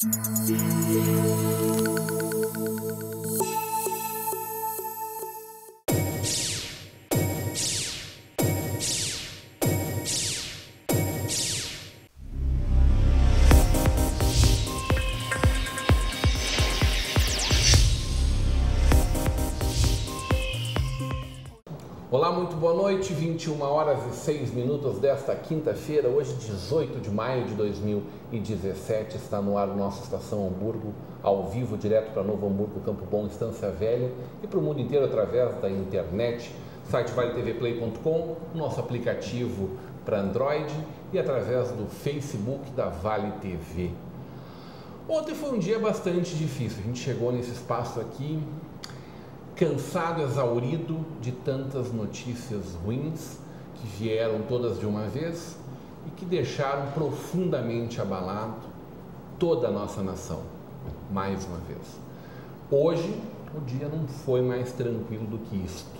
Thank you. Muito boa noite. 21 horas e 6 minutos desta quinta-feira, hoje 18 de maio de 2017. Está no ar o nosso Estação Hamburgo, ao vivo, direto para Novo Hamburgo, Campo Bom, Estância Velha e para o mundo inteiro através da internet, site valetvplay.com, nosso aplicativo para Android e através do Facebook da Vale TV. Ontem foi um dia bastante difícil. A gente chegou nesse espaço aqui cansado, exaurido de tantas notícias ruins que vieram todas de uma vez e que deixaram profundamente abalado toda a nossa nação, mais uma vez. Hoje, o dia não foi mais tranquilo do que isto.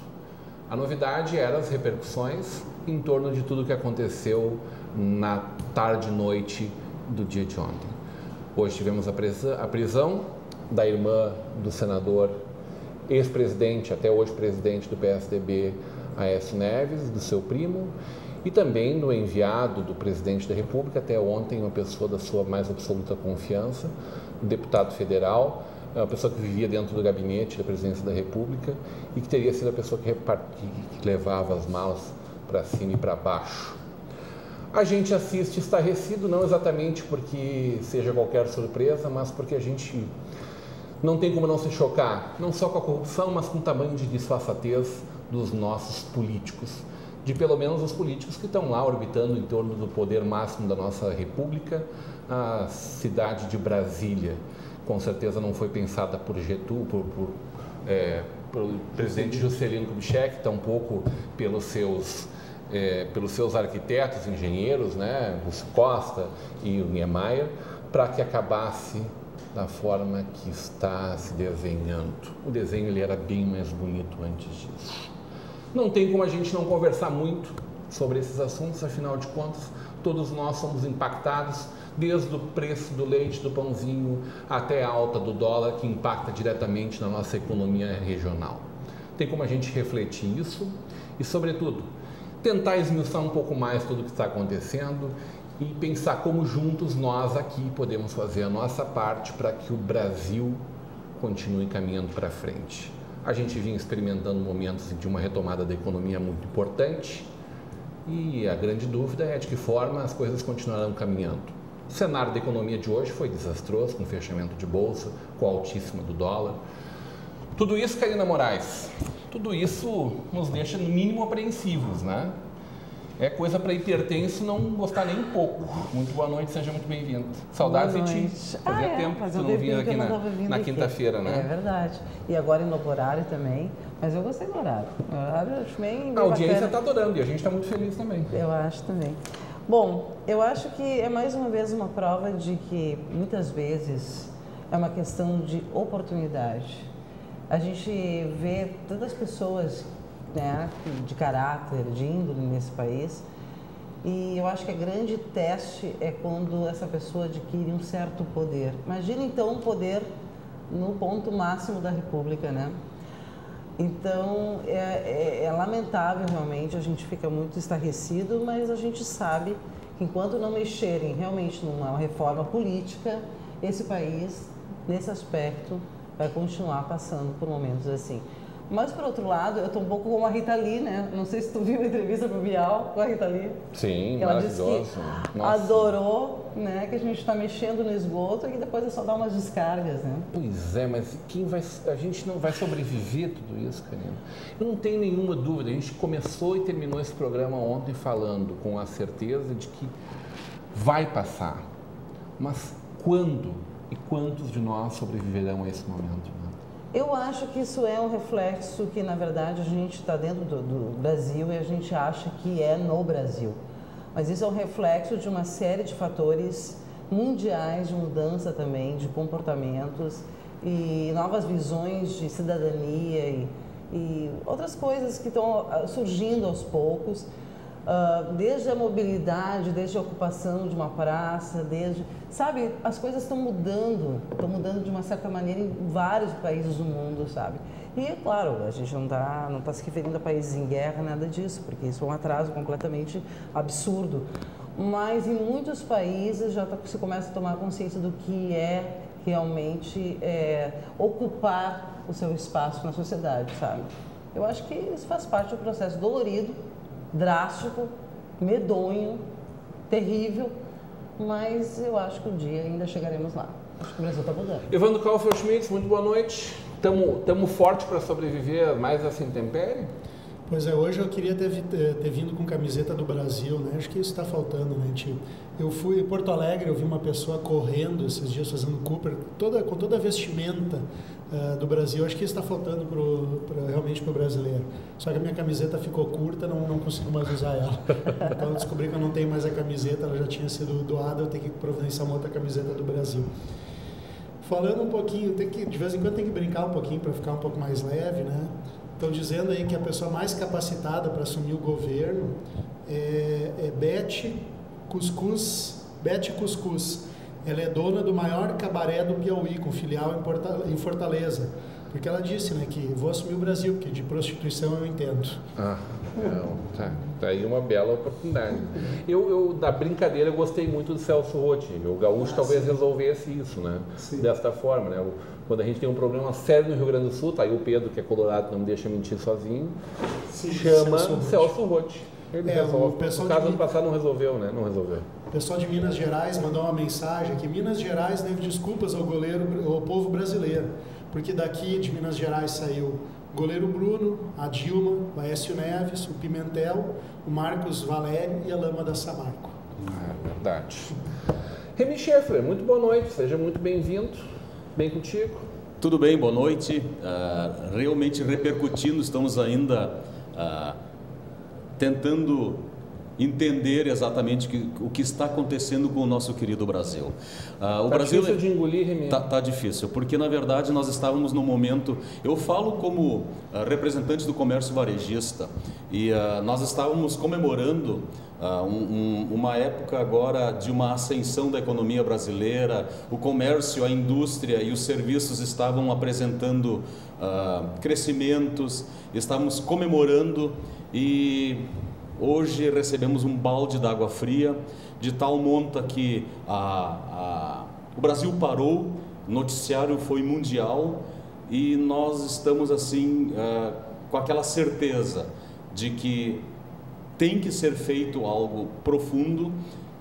A novidade era as repercussões em torno de tudo que aconteceu na tarde e noite do dia de ontem. Hoje tivemos a prisão da irmã do senador ex-presidente, até hoje presidente do PSDB, Aécio Neves, do seu primo, e também do enviado do presidente da República, até ontem, uma pessoa da sua mais absoluta confiança, deputado federal, uma pessoa que vivia dentro do gabinete da presidência da República e que teria sido a pessoa que, que levava as malas para cima e para baixo. A gente assiste estarrecido, não exatamente porque seja qualquer surpresa, mas porque a gente não tem como não se chocar, não só com a corrupção, mas com o tamanho de disfarçatez dos nossos políticos, de pelo menos os políticos que estão lá orbitando em torno do poder máximo da nossa república, a cidade de Brasília. Com certeza não foi pensada por Getúlio, por, por, é, presidente Juscelino Kubitschek, tampouco pelos seus é, pelos seus arquitetos, engenheiros, né, Russo Costa e o Niemeyer, para que acabasse da forma que está se desenhando. O desenho ele era bem mais bonito antes disso. Não tem como a gente não conversar muito sobre esses assuntos, afinal de contas, todos nós somos impactados, desde o preço do leite, do pãozinho, até a alta do dólar, que impacta diretamente na nossa economia regional. Tem como a gente refletir isso e, sobretudo, tentar esmiuçar um pouco mais tudo o que está acontecendo e pensar como juntos nós aqui podemos fazer a nossa parte para que o Brasil continue caminhando para frente. A gente vinha experimentando momentos de uma retomada da economia muito importante e a grande dúvida é de que forma as coisas continuarão caminhando. O cenário da economia de hoje foi desastroso, com fechamento de bolsa, com a altíssima do dólar. Tudo isso, Karina Moraes, tudo isso nos deixa no mínimo apreensivos, né? É coisa para hipertenso não gostar nem um pouco. Muito boa noite, seja muito bem-vindo. Saudades de ti. Fazia ah, é, tempo que tu não vinha aqui na, na quinta-feira, né? É verdade. E agora em novo horário também. Mas eu gostei do horário. O horário eu acho bem. A audiência está adorando e a gente está muito feliz também. Eu acho também. Bom, eu acho que é mais uma vez uma prova de que muitas vezes é uma questão de oportunidade. A gente vê tantas pessoas né, de caráter, de índole nesse país. E eu acho que a grande teste é quando essa pessoa adquire um certo poder. Imagina então o poder no ponto máximo da República, né? Então é, é, é, lamentável realmente, a gente fica muito estarrecido, mas a gente sabe que enquanto não mexerem realmente numa reforma política, esse país, nesse aspecto, vai continuar passando por momentos assim. Mas, por outro lado, eu estou um pouco como a Rita Lee, né? Não sei se tu viu a entrevista pro Bial com a Rita Lee. Sim, ela disse que Nossa. adorou, né? Que a gente está mexendo no esgoto e que depois é só dar umas descargas, né? Pois é, mas quem vai... A gente não vai sobreviver tudo isso, Karina. Eu não tenho nenhuma dúvida. A gente começou e terminou esse programa ontem falando com a certeza de que vai passar. Mas quando e quantos de nós sobreviverão a esse momento? Eu acho que isso é um reflexo que, na verdade, a gente está dentro do, do, Brasil e a gente acha que é no Brasil. Mas isso é um reflexo de uma série de fatores mundiais de mudança também, de comportamentos e novas visões de cidadania e, e outras coisas que estão ah, surgindo aos poucos. Uh, desde a mobilidade, desde a ocupação de uma praça, desde. Sabe, as coisas estão mudando, estão mudando de uma certa maneira em vários países do mundo, sabe? E, é claro, a gente não está não tá se referindo a países em guerra, nada disso, porque isso é um atraso completamente absurdo. Mas em muitos países já tá, se começa a tomar consciência do que é realmente é, ocupar o seu espaço na sociedade, sabe? Eu acho que isso faz parte do processo dolorido, drástico, medonho, terrível, mas eu acho que um dia ainda chegaremos lá. Acho que o Brasil está mudando. Evandro Kaufel Schmitz, muito boa noite. Estamos forte para sobreviver mais essa intempérie? Pois é, hoje eu queria ter, ter, vindo com camiseta do Brasil, né? Acho que isso está faltando, né, tio? Eu fui em Porto Alegre, eu vi uma pessoa correndo esses dias fazendo Cooper, toda, com toda a vestimenta uh, do Brasil. Acho que isso está faltando pro, pro, realmente para o brasileiro. Só que a minha camiseta ficou curta, não, não consigo mais usar ela. Então eu descobri que eu não tenho mais a camiseta, ela já tinha sido doada, eu tenho que providenciar uma outra camiseta do Brasil. Falando um pouquinho, tem que, de vez em quando tem que brincar um pouquinho para ficar um pouco mais leve, né? Estão dizendo aí que a pessoa mais capacitada para assumir o governo é, é Beth Cuscuz, Beth Cuscuz. Ela é dona do maior cabaré do Piauí, com filial em Fortaleza. Porque ela disse, né, que vou assumir o Brasil, porque de prostituição eu entendo. Ah, não, tá, tá aí uma bela oportunidade. Eu, eu, da brincadeira, eu gostei muito do Celso Rotti. O gaúcho ah, talvez sim. resolvesse isso, né? Sim. Desta forma, né? quando a gente tem um problema sério no Rio Grande do Sul, tá aí o Pedro, que é colorado, não me deixa mentir sozinho, Sim, chama Celso Rotti. Ele é, resolve. O pessoal no caso de... ano passado não resolveu, né? Não resolveu. O pessoal de Minas Gerais mandou uma mensagem que Minas Gerais deve desculpas ao goleiro, ao povo brasileiro, porque daqui de Minas Gerais saiu goleiro Bruno, a Dilma, o Aécio Neves, o Pimentel, o Marcos Valério e a Lama da Samarco. É verdade. Remy Schaeffler, muito boa noite, seja muito bem-vindo. Bem contigo? Tudo bem, boa noite. Uh, realmente repercutindo, estamos ainda uh, tentando entender exatamente que, o que está acontecendo com o nosso querido Brasil. Uh, o tá Brasil difícil é, de engolir, tá, tá, difícil, porque na verdade nós estávamos no momento. Eu falo como uh, representante do comércio varejista e uh, nós estávamos comemorando Uh, um, um, uma época agora de uma ascensão da economia brasileira, o comércio, a indústria e os serviços estavam apresentando uh, crescimentos, estávamos comemorando e hoje recebemos um balde d'água fria, de tal monta que a, a, o Brasil parou, o noticiário foi mundial e nós estamos assim uh, com aquela certeza de que tem que ser feito algo profundo,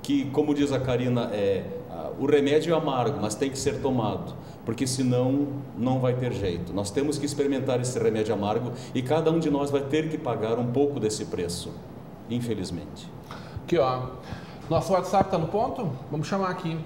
que, como diz a Karina, é uh, o remédio é amargo, mas tem que ser tomado, porque senão não vai ter jeito. Nós temos que experimentar esse remédio amargo e cada um de nós vai ter que pagar um pouco desse preço, infelizmente. Aqui, ó. Nosso WhatsApp está no ponto? Vamos chamar aqui.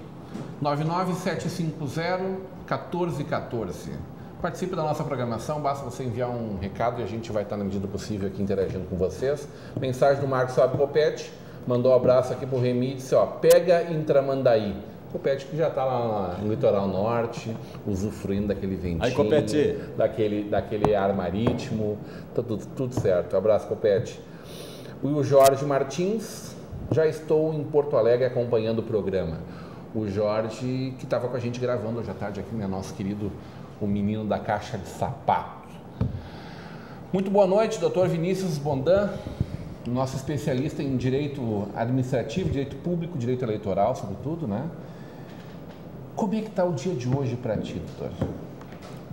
99750 1414. Participe da nossa programação, basta você enviar um recado e a gente vai estar, na medida possível, aqui interagindo com vocês. Mensagem do Marcos Fábio Copete, mandou um abraço aqui pro Remi e disse, ó, pega Intramandaí. Copete que já está lá no litoral norte, usufruindo daquele ventinho, Aí, Copete. Daquele, daquele ar marítimo, tudo, tudo certo. abraço, Copete. O Jorge Martins, já estou em Porto Alegre acompanhando o programa. O Jorge, que estava com a gente gravando hoje à tarde aqui, né, nosso querido o menino da caixa de sapato. Muito boa noite, doutor Vinícius Bondan, nosso especialista em direito administrativo, direito público, direito eleitoral, sobretudo, né? Como é que está o dia de hoje para ti, doutor?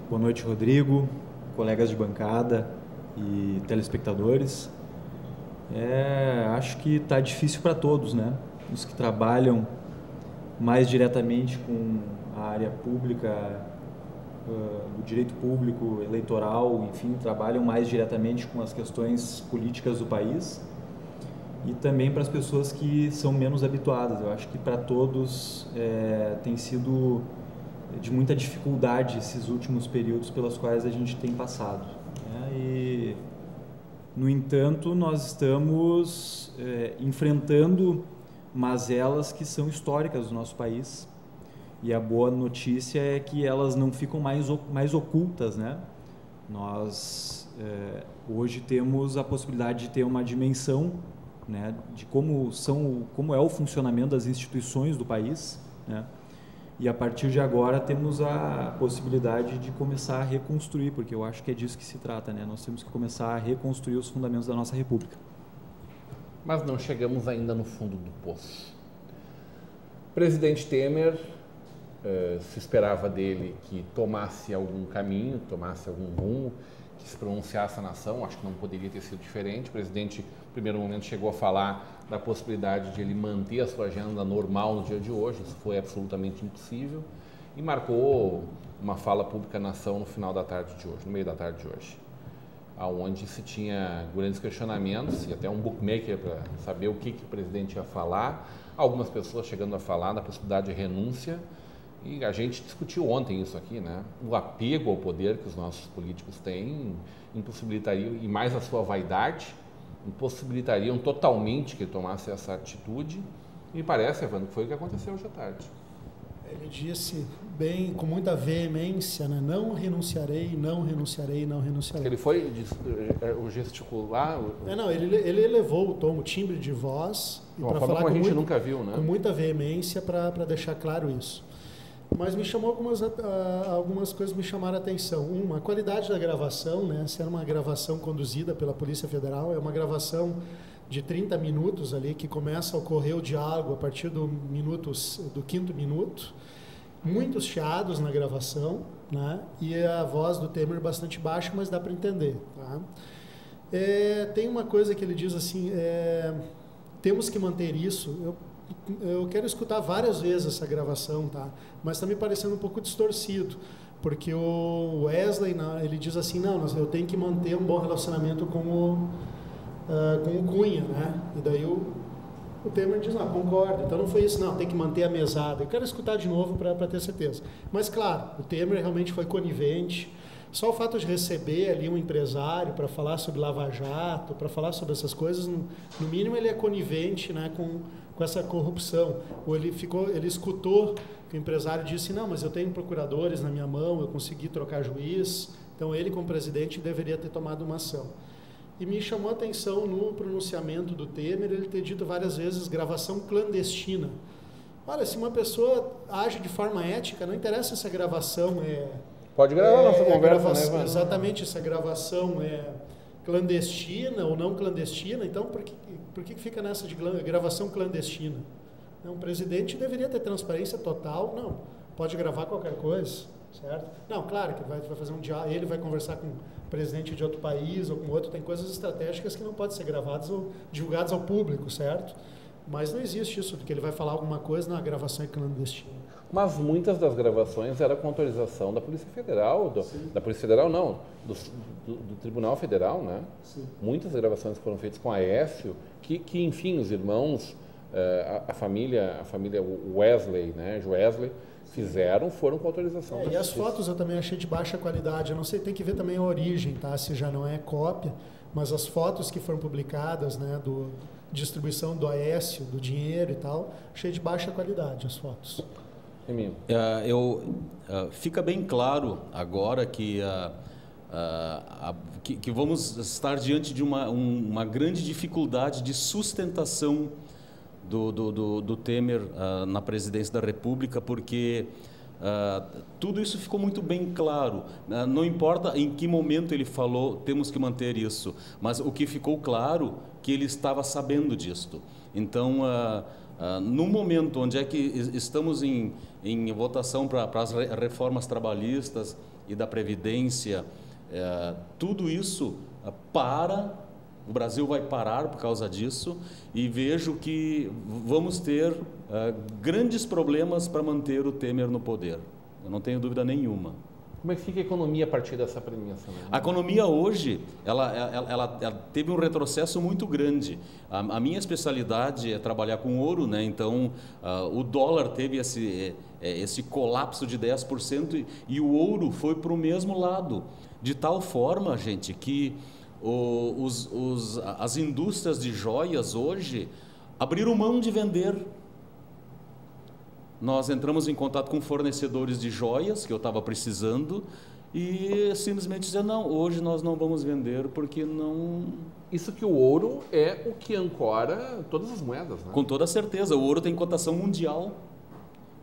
Boa noite, Rodrigo, colegas de bancada e telespectadores. É, acho que está difícil para todos, né? Os que trabalham mais diretamente com a área pública do direito público, eleitoral, enfim, trabalham mais diretamente com as questões políticas do país e também para as pessoas que são menos habituadas. Eu acho que para todos é, tem sido de muita dificuldade esses últimos períodos pelos quais a gente tem passado. Né? E, no entanto, nós estamos é, enfrentando mazelas que são históricas do nosso país e a boa notícia é que elas não ficam mais, mais ocultas, né? Nós é, hoje temos a possibilidade de ter uma dimensão né, de como são, como é o funcionamento das instituições do país, né, e a partir de agora temos a possibilidade de começar a reconstruir, porque eu acho que é disso que se trata, né? Nós temos que começar a reconstruir os fundamentos da nossa república. Mas não chegamos ainda no fundo do poço. Presidente Temer eh, se esperava dele que tomasse algum caminho, tomasse algum rumo, que se pronunciasse a nação. Acho que não poderia ter sido diferente. O presidente, no primeiro momento, chegou a falar da possibilidade de ele manter a sua agenda normal no dia de hoje. Isso foi absolutamente impossível. E marcou uma fala pública na nação no final da tarde de hoje, no meio da tarde de hoje, aonde se tinha grandes questionamentos e até um bookmaker para saber o que, que o presidente ia falar. Algumas pessoas chegando a falar da possibilidade de renúncia e a gente discutiu ontem isso aqui, né? O apego ao poder que os nossos políticos têm impossibilitaria, e mais a sua vaidade, impossibilitariam totalmente que ele tomasse essa atitude. E parece, Evandro, que foi o que aconteceu hoje à tarde. Ele disse bem, com muita veemência, né? não renunciarei, não renunciarei, não renunciarei. Ele foi é, o gesticular? É, não, ele, ele elevou o tom, o timbre de voz. Uma forma como a gente muito, nunca viu, né? Com muita veemência para deixar claro isso. Mas me chamou algumas, algumas coisas me chamaram a atenção. Uma, a qualidade da gravação, né? Se era uma gravação conduzida pela Polícia Federal, é uma gravação de 30 minutos ali que começa a ocorrer o diálogo a partir do minutos do quinto minuto. Muitos chiados na gravação, né? E a voz do Temer bastante baixa, mas dá para entender, tá? É, tem uma coisa que ele diz assim, é, temos que manter isso. Eu eu quero escutar várias vezes essa gravação, tá? Mas está me parecendo um pouco distorcido, porque o Wesley, ele diz assim, não, eu tenho que manter um bom relacionamento com o, uh, com o Cunha, né? E daí o, o Temer diz, não, concordo. Então não foi isso, não, tem que manter a mesada. Eu quero escutar de novo para ter certeza. Mas claro, o Temer realmente foi conivente, só o fato de receber ali um empresário para falar sobre Lava Jato, para falar sobre essas coisas, no, no, mínimo ele é conivente né, com, com essa corrupção. Ou ele ficou, ele escutou que o empresário disse: "Não, mas eu tenho procuradores na minha mão, eu consegui trocar juiz". Então ele como presidente deveria ter tomado uma ação. E me chamou a atenção no pronunciamento do Temer ele ter dito várias vezes gravação clandestina. Olha, se uma pessoa age de forma ética, não interessa se a gravação é Pode gravar é, nossa conversa, gravação, né, Exatamente, essa gravação é clandestina ou não clandestina, então por que, por que fica nessa de gravação clandestina? Um presidente deveria ter transparência total, não, pode gravar qualquer coisa, certo? Não, claro que vai, vai fazer um diálogo, ele vai conversar com o presidente de outro país ou com outro, tem coisas estratégicas que não podem ser gravadas ou divulgadas ao público, certo? Mas não existe isso, porque ele vai falar alguma coisa na gravação é clandestina. Mas muitas das gravações eram com autorização da Polícia Federal, do, da Polícia Federal não, do, do, do Tribunal Federal, né? Sim. Muitas gravações foram feitas com a Aécio, que, que enfim, os irmãos, eh, a, a, família, a família Wesley, né, Wesley, fizeram foram com autorização. É, e as fotos eu também achei de baixa qualidade. Eu não sei, tem que ver também a origem, tá? Se já não é cópia, mas as fotos que foram publicadas, né, do distribuição do Aécio, do dinheiro e tal, achei de baixa qualidade as fotos. Uh, eu, uh, fica bem claro agora que, uh, que, que, vamos estar diante de uma, um, uma grande dificuldade de sustentação do, do, do, do Temer na presidência da República, porque tudo isso ficou muito bem claro. não importa em que momento ele falou, temos que manter isso, mas o que ficou claro que ele estava sabendo disto. Então, no momento onde é que estamos em em votação para as reformas trabalhistas e da Previdência, é, tudo isso é, para, o Brasil vai parar por causa disso e vejo que vamos ter é, grandes problemas para manter o Temer no poder. Eu não tenho dúvida nenhuma. Como é que fica a economia a partir dessa premiação? Né? A economia hoje, ela, ela, ela, ela teve um retrocesso muito grande. A, a, minha especialidade é trabalhar com ouro, né? então uh, o dólar teve esse, é, esse colapso de 10% e, e o ouro foi para o mesmo lado. De tal forma, gente, que o, os, os, as indústrias de joias hoje abriram mão de vender nós entramos em contato com fornecedores de joias que eu estava precisando e simplesmente dizer não, hoje nós não vamos vender porque não. Isso que o ouro é o que ancora todas as moedas, né? Com toda certeza, o ouro tem cotação mundial.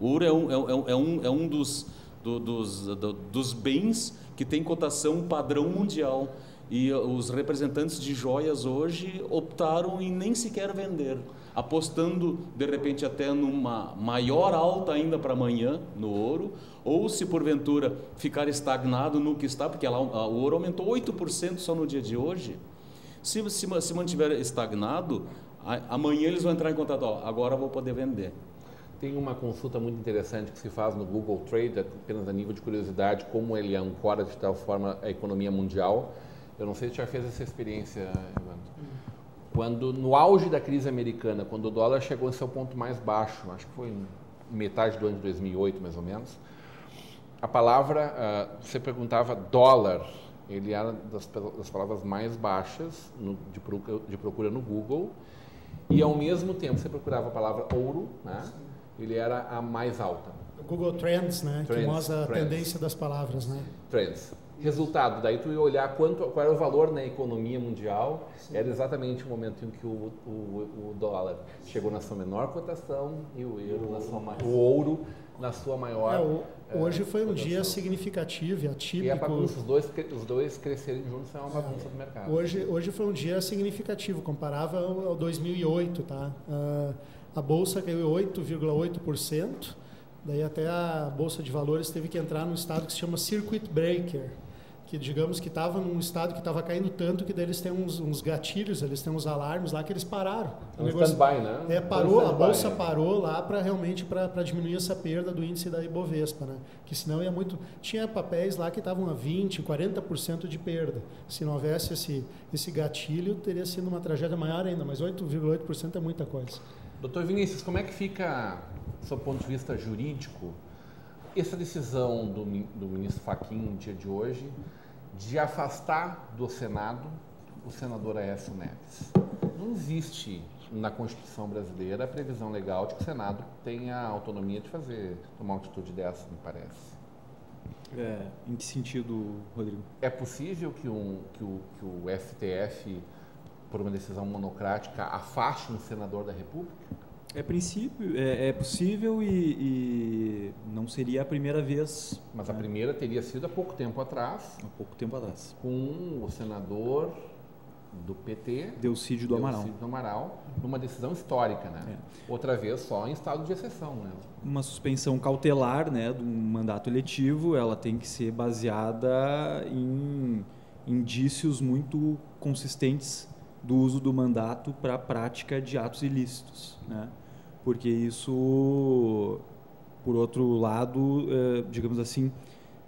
O ouro é um, é um, é um, é um dos, do, dos, do, dos bens que tem cotação padrão mundial. E os representantes de joias hoje optaram em nem sequer vender, apostando de repente até numa maior alta ainda para amanhã no ouro, ou se porventura ficar estagnado no que está, porque ela, o ouro aumentou 8% só no dia de hoje. Se, se, se mantiver estagnado, amanhã eles vão entrar em contato, ó, agora vou poder vender. Tem uma consulta muito interessante que se faz no Google Trade, apenas a nível de curiosidade, como ele ancora de tal forma a economia mundial. Eu não sei se já fez essa experiência, Evandro. Quando, no auge da crise americana, quando o dólar chegou em seu ponto mais baixo, acho que foi metade do ano de 2008, mais ou menos, a palavra, uh, você perguntava dólar, ele era das, das palavras mais baixas no, de, procura, de, procura, no Google, e ao mesmo tempo você procurava a palavra ouro, né? ele era a mais alta. Google Trends, né? Trends, que mostra a trends. tendência das palavras, né? Trends. Resultado, daí tu ia olhar quanto, qual era o valor na economia mundial, Sim. era exatamente o momento em que o, o, o, dólar chegou na sua menor cotação e o euro na sua o ouro na sua maior. É, o, é, hoje foi um cotação. dia significativo e atípico. E a bagunça, os dois, os dois crescerem juntos é uma bagunça do mercado. Hoje, hoje foi um dia significativo, comparava ao 2008, tá? Uh, a bolsa caiu 8,8%. Daí até a bolsa de valores teve que entrar num estado que se chama circuit breaker, que digamos que estava num estado que estava caindo tanto que eles têm uns, uns, gatilhos, eles têm uns alarmes lá que eles pararam. É um stand-by, né? É, parou, a bolsa né? parou lá para realmente para diminuir essa perda do índice da Ibovespa, né? Que senão ia muito, tinha papéis lá que estavam a 20, 40% de perda. Se não houvesse esse esse gatilho, teria sido uma tragédia maior ainda, mas 8,8% é muita coisa. Doutor Vinícius, como é que fica, do seu ponto de vista jurídico, essa decisão do, do ministro Fachin no dia de hoje de afastar do Senado o senador Aécio Neves? Não existe na Constituição brasileira a previsão legal de que o Senado tenha a autonomia de fazer, tomar uma atitude dessa, me parece. É, em que sentido, Rodrigo? É possível que, um, que, o, que o STF por uma decisão monocrática, afaste um senador da República? É princípio, é, é possível e, e, não seria a primeira vez. Mas né? a primeira teria sido há pouco tempo atrás. Há pouco tempo atrás. Com o senador do PT, Delcídio do Amaral. Delcídio do Amaral, numa decisão histórica, né? É. Outra vez só em estado de exceção, né? Uma suspensão cautelar, né, do mandato eletivo, ela tem que ser baseada em indícios muito consistentes do uso do mandato para a prática de atos ilícitos, né? Porque isso, por outro lado, é, digamos assim,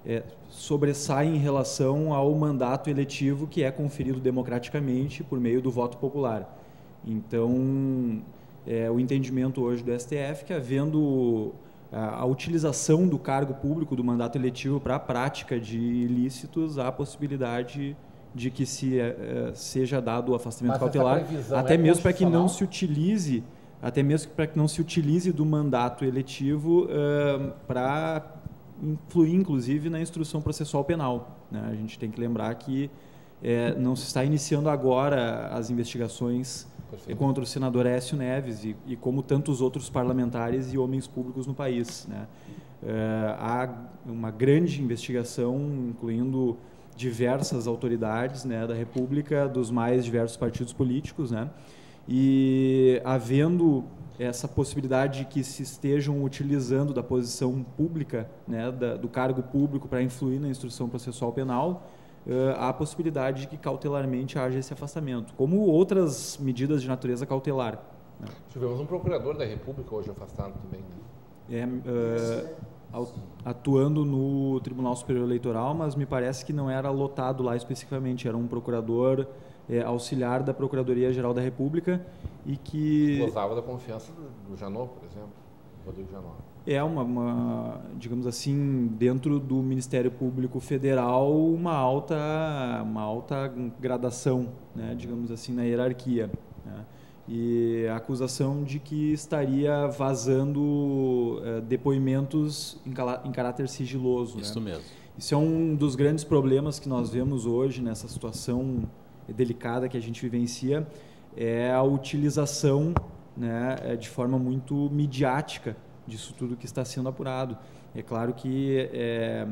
é, sobressai em relação ao mandato eletivo que é conferido democraticamente por meio do voto popular. Então, é, o entendimento hoje do STF que havendo a, a utilização do cargo público do mandato eletivo para a prática de ilícitos, há a possibilidade de que se é, seja dado o afastamento Mas cautelar, até é mesmo para que não se utilize, até mesmo para que não se utilize do mandato eletivo uh, para influir, inclusive, na instrução processual penal. Né? A gente tem que lembrar que é, não se está iniciando agora as investigações Perfeito. contra o senador Écio Neves e, e, como tantos outros parlamentares e homens públicos no país. Né? É, há uma grande investigação, incluindo diversas autoridades né, da República, dos mais diversos partidos políticos, né, e havendo essa possibilidade de que se estejam utilizando da posição pública, né, da, do cargo público para influir na instrução processual penal, uh, há a possibilidade de que cautelarmente haja esse afastamento, como outras medidas de natureza cautelar. Né. Tivemos um procurador da República hoje afastado também. Né? É, uh, atuando no Tribunal Superior Eleitoral, mas me parece que não era lotado lá especificamente, era um procurador é, auxiliar da Procuradoria Geral da República e que gozava da confiança do Janot, por exemplo, Rodrigo Janot. É uma, uma, digamos assim, dentro do Ministério Público Federal, uma alta, uma alta gradação, né, digamos assim, na hierarquia. Né? e a acusação de que estaria vazando uh, depoimentos em, em, caráter sigiloso. Né? Isso né? mesmo. Isso é um dos grandes problemas que nós vemos hoje nessa situação delicada que a gente vivencia, é a utilização né, é, de forma muito midiática disso tudo que está sendo apurado. É claro que é,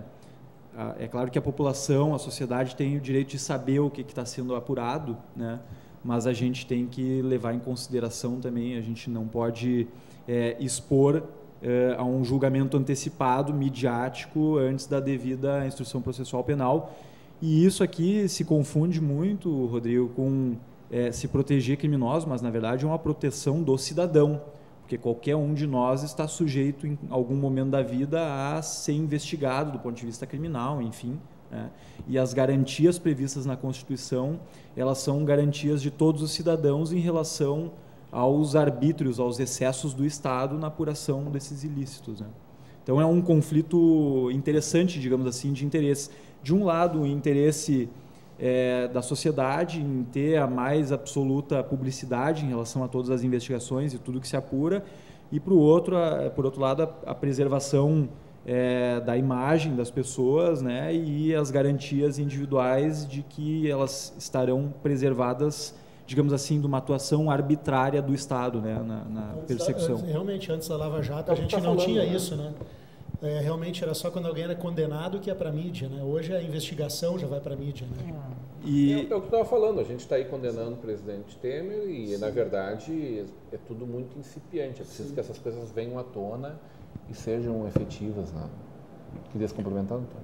é claro que a população, a sociedade tem o direito de saber o que está sendo apurado, né? mas a gente tem que levar em consideração também, a gente não pode é, expor é, a um julgamento antecipado, midiático, antes da devida instrução processual penal. E isso aqui se confunde muito, Rodrigo, com é, se proteger criminosos, mas na verdade é uma proteção do cidadão, porque qualquer um de nós está sujeito em algum momento da vida a ser investigado do ponto de vista criminal, enfim. Né? E as garantias previstas na Constituição, elas são garantias de todos os cidadãos em relação aos arbítrios, aos excessos do Estado na apuração desses ilícitos. Né? Então é um conflito interessante, digamos assim, de interesse. De um lado, o interesse é, da sociedade em ter a mais absoluta publicidade em relação a todas as investigações e tudo que se apura, e para o outro, a, por outro lado, a, a preservação é, da imagem das pessoas né, e as garantias individuais de que elas estarão preservadas, digamos assim, de uma atuação arbitrária do Estado né, na, na persecução. Da, realmente, antes da Lava Jato, a gente tá não falando, tinha né? isso, né? É, realmente era só quando alguém era condenado que ia para a mídia, né? Hoje a investigação já vai para a mídia, né? E... É, é o que eu estava falando, a gente está aí condenando o presidente Temer e, Sim. na verdade, é tudo muito incipiente. É preciso Sim. que essas coisas venham à tona e sejam efetivas. Né? Querias complementar, então?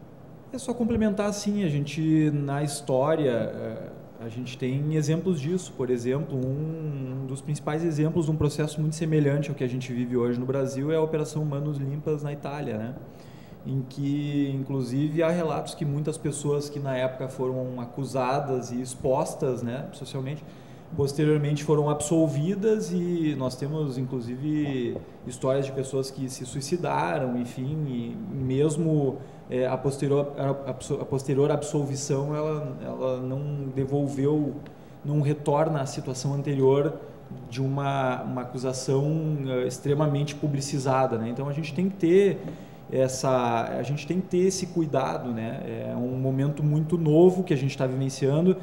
É só complementar, sim. A gente, na história, é, a gente tem exemplos disso. Por exemplo, um dos principais exemplos de um processo muito semelhante ao que a gente vive hoje no Brasil é a Operação Manos Limpas na Itália, né? em que, inclusive, há relatos que muitas pessoas que na época foram acusadas e expostas né, socialmente posteriormente foram absolvidas e nós temos inclusive histórias de pessoas que se suicidaram, enfim, mesmo é, a, posterior, a, posterior absolvição ela, ela não devolveu, não retorna à situação anterior de uma, uma acusação uh, extremamente publicizada, né? Então a gente tem que ter essa, a gente tem que ter esse cuidado, né? É um momento muito novo que a gente está vivenciando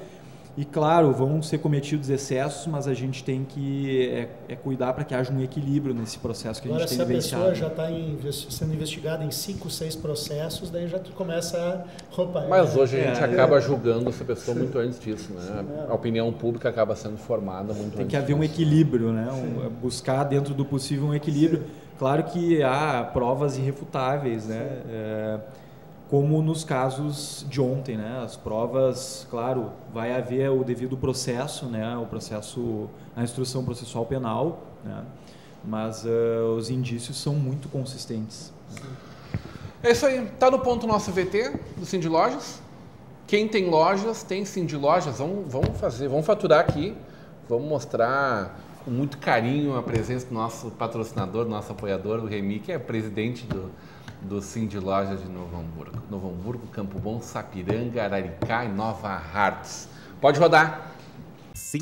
e claro, vão ser cometidos excessos, mas a gente tem que é, é cuidar para que haja um equilíbrio nesse processo que Agora, a gente tem vivenciado. Agora, se a pessoa já está sendo investigada em cinco, seis processos, daí já começa a... Opa, mas é, hoje a gente é, acaba julgando essa pessoa muito antes disso, né? A opinião pública acaba sendo formada muito Tem que haver um equilíbrio, né? Um, buscar dentro do possível um equilíbrio. Sim. Claro que há provas irrefutáveis, né? Como nos casos de ontem, né? As provas, claro, vai haver o devido processo, né? O processo, a instrução processual penal, né? Mas uh, os indícios são muito consistentes. É isso aí. Tá no ponto nosso VT do Cindy Lojas. Quem tem lojas tem Cindy Lojas. Vamos, vamos fazer, vamos faturar aqui. Vamos mostrar com muito carinho a presença do nosso patrocinador, nosso apoiador, o Remy, que é presidente do do de Loja de Novo Hamburgo. Novo Hamburgo, Campo Bom, Sapiranga, Araricá e Nova Hartz. Pode rodar.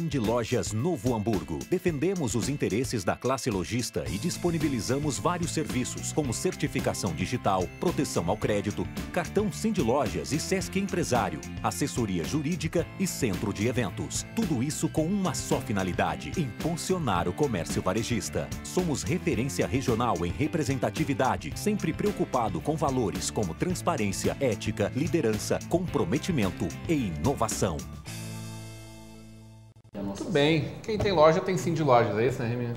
De Lojas Novo Hamburgo. Defendemos os interesses da classe lojista e disponibilizamos vários serviços, como certificação digital, proteção ao crédito, cartão de Lojas e Sesc Empresário, assessoria jurídica e centro de eventos. Tudo isso com uma só finalidade: impulsionar o comércio varejista. Somos referência regional em representatividade, sempre preocupado com valores como transparência, ética, liderança, comprometimento e inovação. Muito bem. Quem tem loja tem sim de lojas, é isso, né, Remy?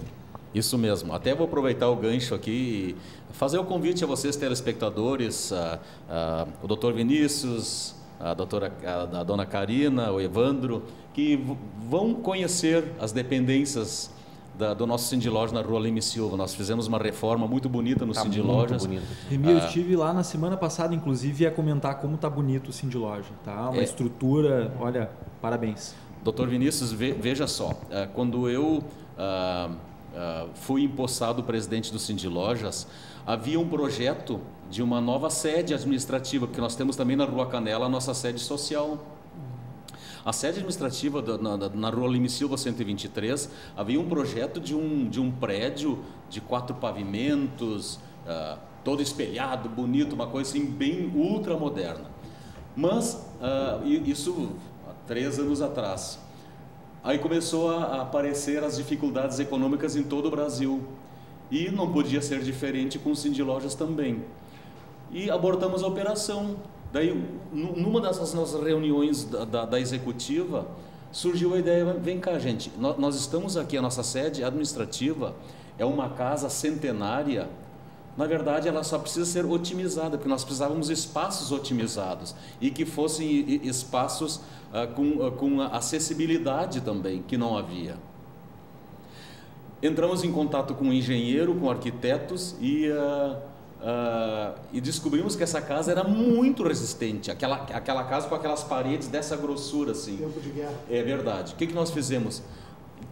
Isso mesmo. Até vou aproveitar o gancho aqui e fazer o convite a vocês, telespectadores, a, a, o doutor Vinícius, a, doutora, a, a dona Karina, o Evandro, que vão conhecer as dependências da, do nosso Cindy Loja na rua Leme Silva. Nós fizemos uma reforma muito bonita no tá Cindy Lojas. Remy, eu ah, estive lá na semana passada, inclusive, ia comentar como tá bonito o Cindy Loja. Tá? Uma é, estrutura, olha, parabéns. Doutor Vinícius, veja só, é, quando eu ah, ah, fui empossado presidente do Cindy Lojas, havia um projeto de uma nova sede administrativa, porque nós temos também na Rua Canela a nossa sede social. A sede administrativa na, rua Lime Silva 123 havia um projeto de um, de um prédio de quatro pavimentos, uh, todo espelhado, bonito, uma coisa assim bem ultramoderna. Mas uh, isso três anos atrás. Aí começou a aparecer as dificuldades econômicas em todo o Brasil. E não podia ser diferente com o Cindy Lojas também. E abortamos a operação. Daí, numa dessas nossas reuniões da, da, da executiva, surgiu a ideia: vem cá, gente, nós, nós estamos aqui, a nossa sede administrativa é uma casa centenária na verdade, ela só precisa ser otimizada, porque nós precisávamos espaços otimizados e que fossem espaços uh, com, uh, com acessibilidade também, que não havia. Entramos em contato com um engenheiro, com arquitetos e, uh, e descobrimos que essa casa era muito resistente, aquela, aquela casa com aquelas paredes dessa grossura assim. Tempo de guerra. É verdade. O que, que nós fizemos?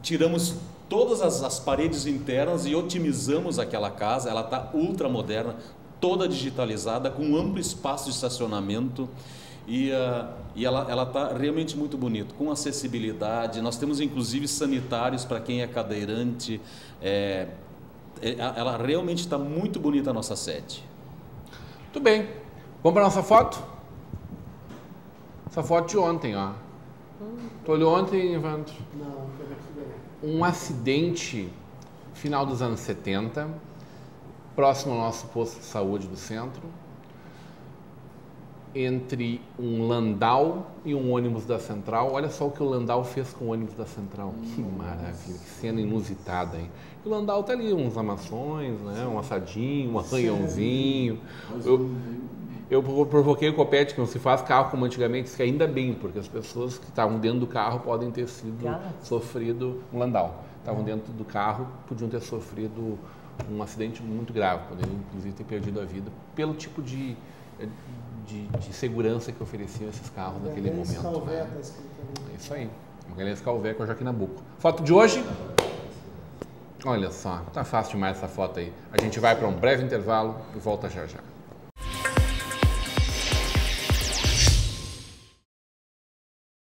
Tiramos todas as, as paredes internas e otimizamos aquela casa. Ela está ultra moderna, toda digitalizada, com um amplo espaço de estacionamento e, uh, e ela está realmente muito bonita, com acessibilidade. Nós temos inclusive sanitários para quem é cadeirante. É, é, ela realmente está muito bonita a nossa sede. Muito bem. Vamos para a nossa foto? Essa foto de ontem, ó. Tu olhou ontem, Evandro? Não, um acidente final dos anos 70, próximo ao nosso posto de saúde do centro, entre um Landau e um ônibus da Central. Olha só o que o Landau fez com o ônibus da Central. Que maravilha, que cena inusitada, hein? o Landau tá ali, uns amações, né? um assadinho, um arranhãozinho. Eu, eu provoquei o Copete que não se faz carro como antigamente, que ainda bem, porque as pessoas que estavam dentro do carro podem ter sido sofrido um landau. Estavam dentro do carro, podiam ter sofrido um acidente muito grave, poderiam inclusive ter perdido a vida pelo tipo de, de, de segurança que ofereciam esses carros naquele momento. Né? É isso aí. Magalhães Calvé com a Joaquim Nabuco. Foto de hoje. Olha só, tá fácil demais essa foto aí. A gente vai para um breve intervalo e volta já já.